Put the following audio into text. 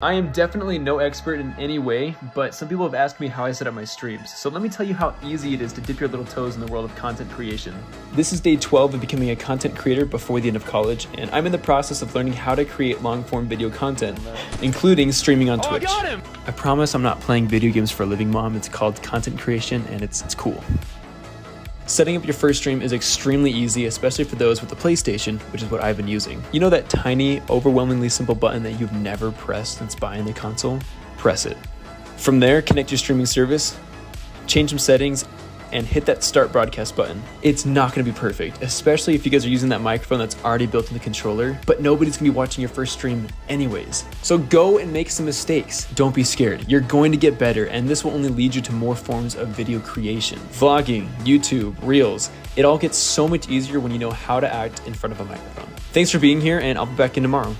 I am definitely no expert in any way, but some people have asked me how I set up my streams. So let me tell you how easy it is to dip your little toes in the world of content creation. This is day 12 of becoming a content creator before the end of college, and I'm in the process of learning how to create long form video content, including streaming on Oh, Twitch. I got him! I promise I'm not playing video games for a living, mom. It's called content creation, and it's, it's cool. Setting up your first stream is extremely easy, especially for those with the PlayStation, which is what I've been using. You know that tiny, overwhelmingly simple button that you've never pressed since buying the console? Press it. From there, connect your streaming service, change some settings, and hit that start broadcast button. It's not gonna be perfect, especially if you guys are using that microphone that's already built in the controller, but nobody's gonna be watching your first stream anyways. So go and make some mistakes. Don't be scared. You're going to get better, and this will only lead you to more forms of video creation. Vlogging, YouTube, Reels, it all gets so much easier when you know how to act in front of a microphone. Thanks for being here, and I'll be back in tomorrow.